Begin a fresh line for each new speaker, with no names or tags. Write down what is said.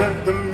uh, the